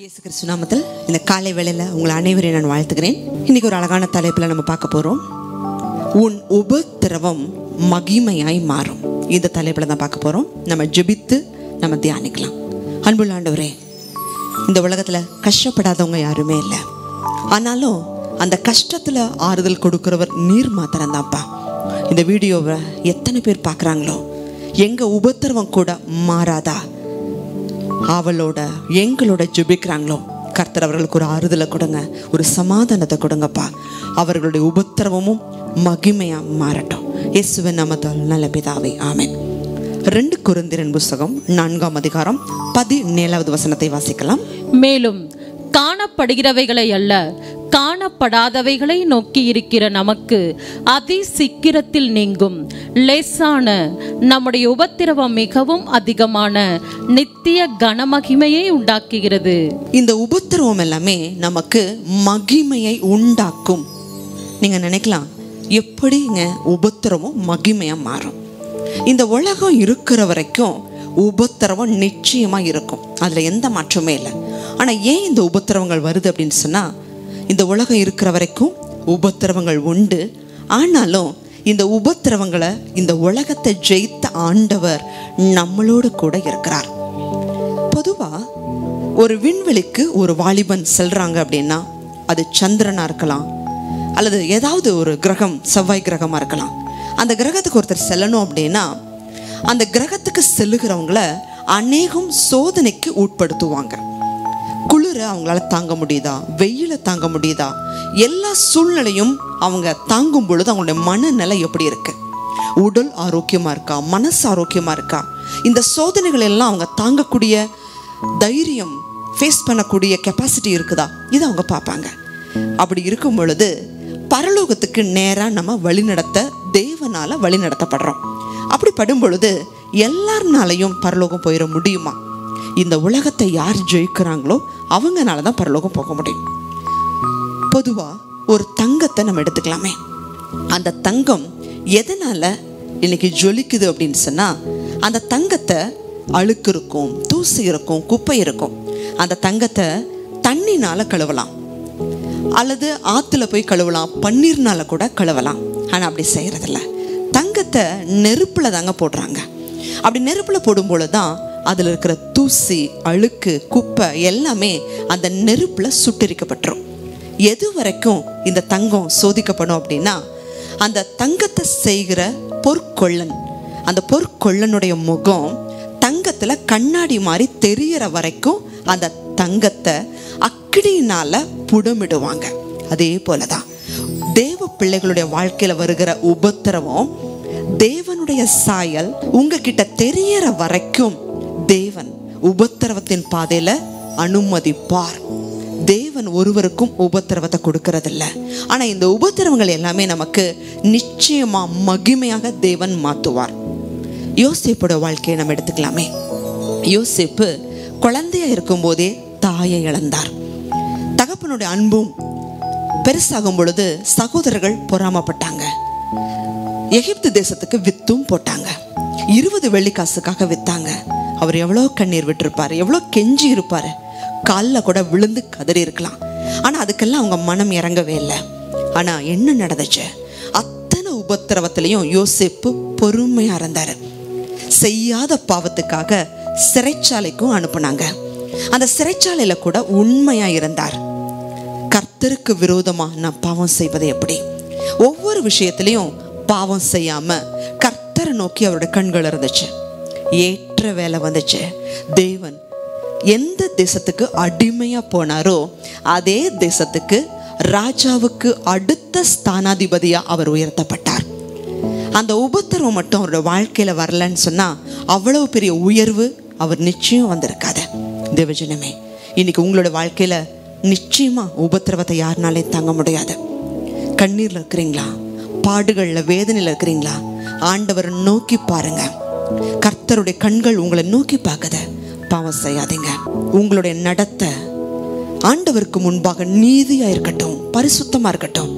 இயேசு கிறிஸ்து நாமத்தில் இந்த காலை வேளையில் உங்களை அனைவரையும் நான் வாழ்த்துக்கிறேன் இன்னைக்கு ஒரு அழகான தலைப்பில் நம்ம பார்க்க போகிறோம் உன் உபத்திரவம் மகிமையாய் மாறும். இந்த தலைப்பில் தான் பார்க்க போகிறோம் நம்ம ஜெபித்து நம்ம தியானிக்கலாம். அன்புள்ளாண்டவரே இந்த உலகத்தில் கஷ்டப்படாதவங்க யாருமே இல்லை. ஆனாலும் அந்த கஷ்டத்தில் ஆறுதல் கொடுக்கிறவர் நீர் மாத்திரம்தான்ப்பா இந்த வீடியோவை எத்தனை பேர் பார்க்குறாங்களோ எங்கள் உபத்திரவம் கூட மாறாதா? அவளோட எங்களோட ஜுபிக்கிறாங்களோ கர்த்தர் அவர்களுக்கு ஒரு ஆறுதலை கொடுங்க ஒரு சமாதானத்தை கொடுங்கப்பா. அவர்களுடைய உபத்திரவமும் மகிமையாக மாறட்டும். இயேசுவன் நமதால் நல்ல பிதாவை ஆமேன். ரெண்டு குருந்திரன் புஸ்தகம் நான்காம் அதிகாரம் பதினேழாவது வசனத்தை வாசிக்கலாம். மேலும் காணப்படுகிறவைகளை அல்ல காணப்படாதவைகளை நோக்கி இருக்கிற நமக்கு அதி சீக்கிரத்தில் நீங்கும். லேசான நம்முடைய உபத்திரவம் மிகவும் அதிகமான நித்திய கனமகிமையை உண்டாக்குகிறது. இந்த உபத்திரவம் எல்லாமே நமக்கு மகிமையை உண்டாக்கும். நீங்க நினைக்கலாம் எப்படிங்க உபத்திரவம் மகிமையா மாறும்? இந்த உலகம் இருக்கிற வரைக்கும் உபத்திரவம் நிச்சயமா இருக்கும். அதுல எந்த மாற்றமே இல்லை. ஆனா ஏன் இந்த உபத்திரவங்கள் வருது அப்படின்னு சொன்னா இந்த உலகம் இருக்கிற வரைக்கும் உபத்திரவங்கள் உண்டு. ஆனாலும் இந்த உபத்திரவங்களை இந்த உலகத்தை ஜெயித்த ஆண்டவர் நம்மளோடு கூட இருக்கிறார். பொதுவாக ஒரு விண்வெளிக்கு ஒரு வாலிபன் செல்கிறாங்க அப்படின்னா அது சந்திரனாக இருக்கலாம். அல்லது ஏதாவது ஒரு கிரகம் செவ்வாய் கிரகமாக இருக்கலாம். அந்த கிரகத்துக்கு ஒருத்தர் செல்லணும் அப்படின்னா அந்த கிரகத்துக்கு செல்லுகிறவங்கள அநேகம் சோதனைக்கு உட்படுத்துவாங்க. குளிர அவங்களால தாங்க முடியுதா? வெயில தாங்க முடியுதா? எல்லா சூழ்நிலையும் அவங்க தாங்கும் பொழுது அவங்களுடைய மனநிலை எப்படி இருக்கு? உடல் ஆரோக்கியமா இருக்கா? மனசு ஆரோக்கியமா இருக்கா? இந்த சோதனைகள் எல்லாம் அவங்க தாங்கக்கூடிய தைரியம் ஃபேஸ் பண்ணக்கூடிய கெப்பாசிட்டி இருக்குதா? இதை அவங்க பார்ப்பாங்க. அப்படி இருக்கும் பொழுது பரலோகத்துக்கு நேராக நம்ம வழிநடத்த தேவனால் வழிநடத்தப்படுறோம் அப்படி படும் பொழுது எல்லாருனாலையும் பரலோகம் போயிட முடியுமா? இந்த உலகத்தை யார் ஜெயிக்கிறாங்களோ அவங்கனால தான் பரலோகம் போக முடியும். பொதுவாக ஒரு தங்கத்தை நம்ம எடுத்துக்கலாமே. அந்த தங்கம் எதனால் இன்னைக்கு ஜொலிக்குது அப்படின்னு சொன்னால் அந்த தங்கத்தை அழுக்கு இருக்கும் தூசி இருக்கும் குப்பை இருக்கும் அந்த தங்கத்தை தண்ணினால் கழுவலாம். அல்லது ஆற்றுல போய் கழுவலாம் பன்னீர்னால கூட கழுவலாம். ஆனால் அப்படி செய்கிறதில்ல தங்கத்தை நெருப்பில் தாங்க போடுறாங்க. அப்படி நெருப்பில் போடும்போது தான் அதில் இருக்கிற தூசி அழுக்கு குப்பை எல்லாமே அந்த நெருப்பில் சுட்டரிக்கப்பட்டுரும். எது வரைக்கும் இந்த தங்கம் சோதிக்கப்படும் அப்படின்னா அந்த தங்கத்தை செய்கிற பொற்கொள்ளன் அந்த பொற்கொள்ளனுடைய முகம் தங்கத்தில் கண்ணாடி மாதிரி தெரிகிற வரைக்கும் அந்த தங்கத்தை அக்கிடியினால புடமிடுவாங்க. அதே போலதான் தேவ பிள்ளைகளுடைய வாழ்க்கையில் வருகிற உபத்திரவம் தேவனுடைய சாயல் உங்ககிட்ட தெரியற வரைக்கும் தேவன் உபத்திரவத்தின் பாதையில அனுமதிப்பார். தேவன் ஒருவருக்கும் உபத்திரவத்தை கொடுக்கறதில்ல. ஆனா இந்த உபத்திரவங்கள் எல்லாமே நமக்கு நிச்சயமா மகிமையாக தேவன் மாத்துவார். யோசிப்போட வாழ்க்கையை நம்ம எடுத்துக்கலாமே. யோசிப்பு குழந்தையா இருக்கும்போதே தாயை இழந்தார். தகப்பனுடைய அன்பும் பெருசாகும் பொழுது சகோதரர்கள் பொறாமப்பட்டாங்க. எகிப்து தேசத்துக்கு வித்தும் போட்டாங்க. இருபது வெள்ளிக்காசுக்காக வித்தாங்க. அவர் எவ்வளோ கண்ணீர் விட்டுருப்பார் எவ்வளோ கெஞ்சி இருப்பார். காலில் கூட விழுந்து கதறி இருக்கலாம். ஆனால் அதுக்கெல்லாம் அவங்க மனம் இறங்கவே இல்லை. ஆனால் என்ன நடந்துச்சு? அத்தனை உபத்திரவத்திலையும் யோசிப்பு பொறுமையாக இருந்தார். செய்யாத பாவத்துக்காக சிறைச்சாலைக்கும் அனுப்புனாங்க. அந்த சிறைச்சாலையில் கூட உண்மையாக இருந்தார். கர்த்தருக்கு விரோதமாக நான் பாவம் செய்வது எப்படி? ஒவ்வொரு விஷயத்திலையும் பாவம் செய்யாமல் கர்த்தரை நோக்கி அவரோட கண்கள் இருந்துச்சு. ஏற்ற வேலை வந்துச்சு. தேவன் எந்த தேசத்துக்கு அடிமையா போனாரோ அதே தேசத்துக்கு ராஜாவுக்கு அடுத்த ஸ்தானாதிபதியா அவர் உயர்த்தப்பட்டார். அந்த உபத்திரவம் மட்டும் அவரோட வாழ்க்கையில வரலன்னு சொன்னா அவ்வளவு பெரிய உயர்வு அவர் நிச்சயம் வந்திருக்காது தேவஜனமே இன்னைக்கு உங்களோட வாழ்க்கையில நிச்சயமா உபத்திரவத்தை யாருனாலே தாங்க முடியாது. கண்ணீர்ல இருக்கிறீங்களா? பாடுகளில் வேதனையில இருக்கிறீங்களா? ஆண்டவரை நோக்கி பாருங்க. கர்த்தருடைய கண்கள் உங்களை நோக்கி பார்க்குத. பாவம் செய்யாதீங்க. உங்களுடைய நடத்தை ஆண்டவருக்கு முன்பாக நீதியா இருக்கட்டும் பரிசுத்தமா இருக்கட்டும்.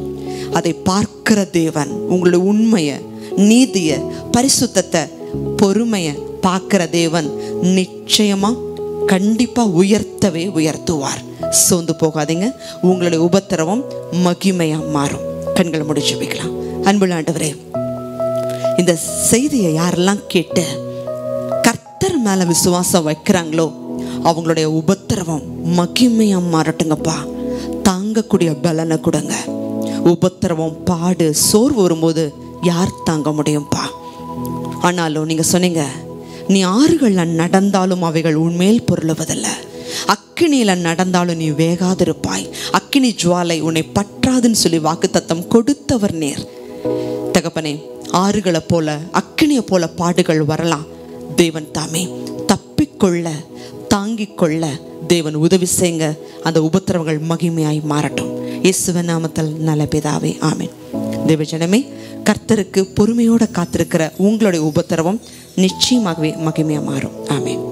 அதை பார்க்கிற தேவன் உங்களுடைய உண்மையை நீதியை பரிசுத்தத்தை பொறுமையை பார்க்கிற தேவன் நிச்சயமா கண்டிப்பா உயர்த்தவே உயர்த்துவார். சோர்ந்து போகாதீங்க. உங்களுடைய உபத்திரவம் மகிமையா மாறும். கண்களை முடிச்சு வைக்கலாம் அன்புள்ள ஆண்டவரே இந்த செய்தியை யாரெல்லாம் கேட்டு கர்த்தர் மேல விசுவாசம் வைக்கிறாங்களோ அவங்களுடைய உபத்திரவம் மகிமையாக மாறட்டுங்கப்பா. தாங்கக்கூடிய பலனை கொடுங்க. உபத்திரவம் பாடு சோர்வு வரும்போது யார் தாங்க முடியும்ப்பா ஆனாலும் நீங்கள் சொன்னீங்க நீ ஆறுகளில் நடந்தாலும் அவைகள் உண்மையில் பொருளுவதில்லை. அக்கினியில் நடந்தாலும் நீ வேகாதிருப்பாய். அக்கினி ஜுவாலை உன்னை பற்றாதுன்னு சொல்லி வாக்குத்தத்தம் கொடுத்தவர் நேர். தகப்பனே ஆறுகளை போல அக்கினியை போல பாடுகள் வரலாம். தேவன் தாமே தப்பிக்கொள்ள தாங்கிக் கொள்ள தேவன் உதவி செய்யுங்க. அந்த உபத்திரவங்கள் மகிமையாய் மாறட்டும். இயேசுவ நாமத்தில் நல்ல பிதாவே ஆமேன். தேவஜனமே கர்த்தருக்கு பொறுமையோட காத்திருக்கிற உங்களுடைய உபத்திரவம் நிச்சயமாகவே மகிமையாக மாறும். ஆமேன்.